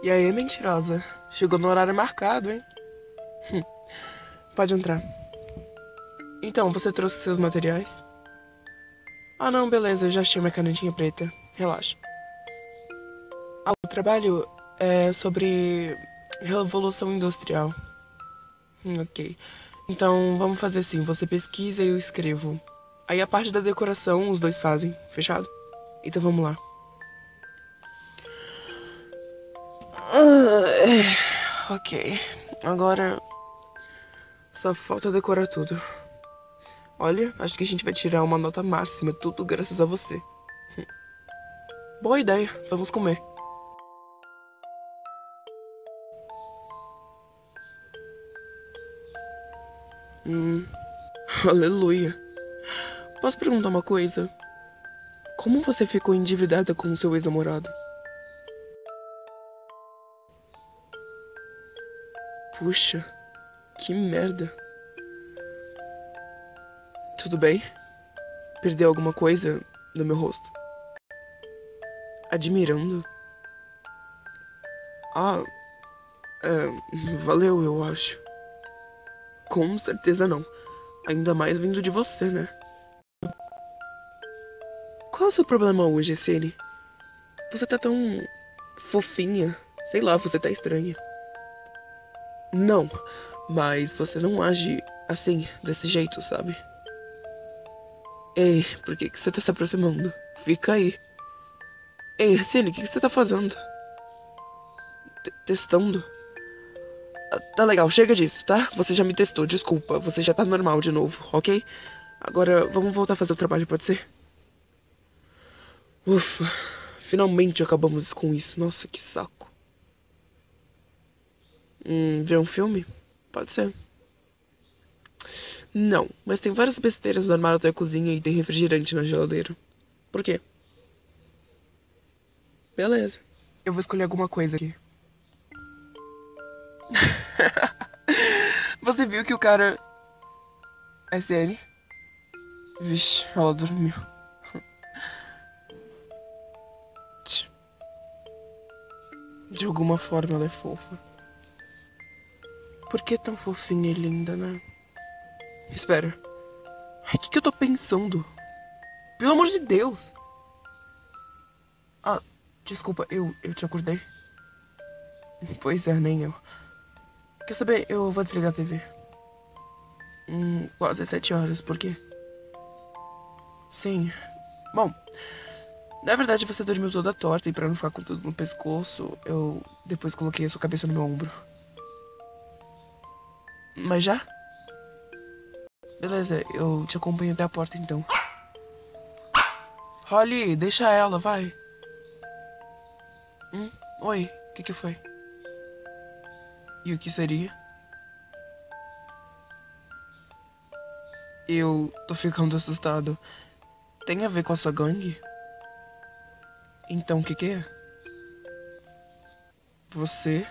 E aí, mentirosa? Chegou no horário marcado, hein? Hum. Pode entrar. Então, você trouxe seus materiais? Ah, não, beleza, eu já achei uma canetinha preta. Relaxa. Ah, o trabalho é sobre revolução industrial. Hum, ok. Então, vamos fazer assim: você pesquisa e eu escrevo. Aí a parte da decoração os dois fazem, fechado? Então vamos lá. Ok. Agora só falta decorar tudo. Olha, acho que a gente vai tirar uma nota máxima, tudo graças a você. Boa ideia, vamos comer. Hum, aleluia. Posso perguntar uma coisa? Como você ficou endividada com o seu ex-namorado? Puxa, que merda. Tudo bem? Perdeu alguma coisa no meu rosto? Admirando? Ah, é, valeu, eu acho. Com certeza não. Ainda mais vindo de você, né? Qual é o seu problema hoje, Cine? Você tá tão fofinha. Sei lá, você tá estranha. Não, mas você não age assim, desse jeito, sabe? Ei, por que, que você tá se aproximando? Fica aí. Ei, Cine, o que, que você tá fazendo? T testando? Ah, tá legal, chega disso, tá? Você já me testou, desculpa. Você já tá normal de novo, ok? Agora, vamos voltar a fazer o trabalho, pode ser? Ufa, finalmente acabamos com isso. Nossa, que saco. Hum, ver um filme? Pode ser. Não, mas tem várias besteiras no armário da cozinha e tem refrigerante na geladeira. Por quê? Beleza. Eu vou escolher alguma coisa aqui. Você viu que o cara. SN? Vixe, ela dormiu. De alguma forma ela é fofa. Por que tão fofinha e linda, né? Espera. O que, que eu tô pensando? Pelo amor de Deus! Ah, desculpa, eu, eu te acordei? Pois é, nem eu. Quer saber? Eu vou desligar a TV. Hum, quase sete horas, por quê? Sim. Bom, na verdade você dormiu toda torta e pra não ficar com tudo no pescoço, eu depois coloquei a sua cabeça no meu ombro. Mas já? Beleza, eu te acompanho até a porta então. Holly, deixa ela, vai. Hum? Oi, o que, que foi? E o que seria? Eu tô ficando assustado. Tem a ver com a sua gangue? Então o que, que é? Você